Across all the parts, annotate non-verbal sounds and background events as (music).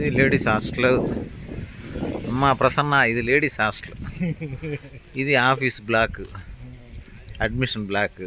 ఇది ladies hostel. అమ్మ ప్రసన్న ఇది లేడీస్ హాస్టల్. ఇది ఆఫీస్ బ్లాక్. Admission block.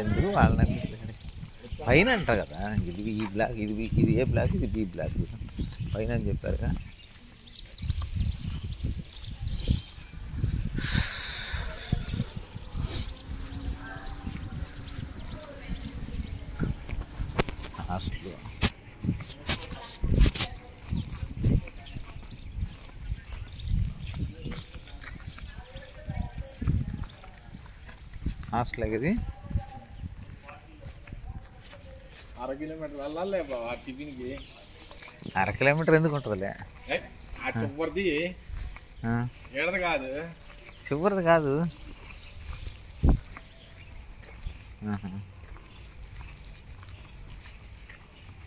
ఎందుకు వాళ్ళని పైన అంటారు కదా ఇది ఈ బ్లాక్ ఇది ఇది ఏ బ్లాక్ ఇది బి బ్లాక్. పైన అని చెప్పారుగా. హాస్టల్ హాస్టల్ ఇది? అర కిలోమీటర్ వెళ్ళాలే బాబా ఆ టిఫిన్కి అర కిలోమీటర్ ఎందుకు ఉంటుందిలే? ఆ చివరిది. ఏడది కాదు. చివరిది కాదు.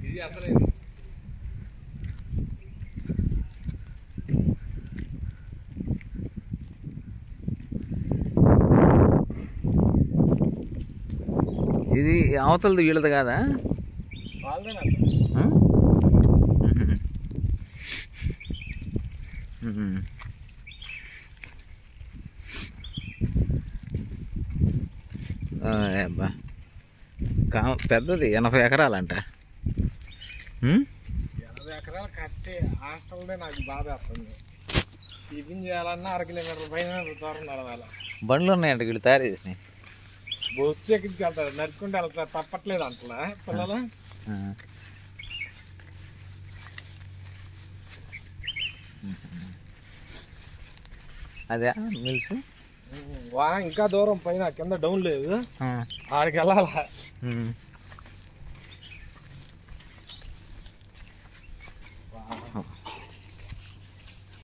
ఇది అసలే ఇది. అవతలది వీళ్ళది కాదా వాళ్ళదేనా ఆ? మ్మ్. ఆ, (laughs) అబ్బా. కా పెద్దది ఎనభై ఎకరాలంట? ఎనభై ఎకరాలు కట్టే హాస్టల్దే నాకు బాధ వేస్తుంది. టిఫిన్ చేయాలన్నా అర కిలోమీటర్ పైన దూరం నడవాలి. బండ్లు ఉన్నాయంట వీళ్ళు తయారు చేసినాయి బొచ్చు ఎక్కించుకు వెళ్తారు నడుచుకుంటూ వెళ్తారు తప్పట్లేదు అంటున్నా పిల్లలు. అదే మిల్స్ వా ఇంకా దూరం పైన కింద డౌన్ లేదు ఆడికి వెళ్ళాలా